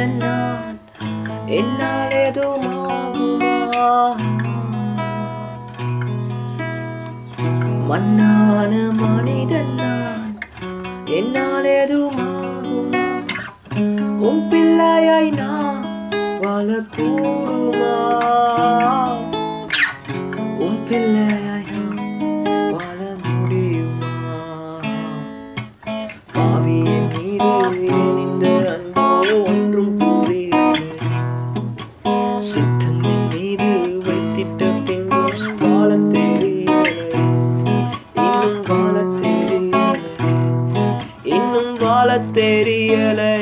மனிதன் நான் என்னால் எதுவுமாகுமா? மண்ணான மனிதன் நான் என்னால் எதுவுமாகுமா? உன் பிள்ளையாய் நான் வாழக்கூடுமா? உன் பிள்ளை வாழ தெரியலை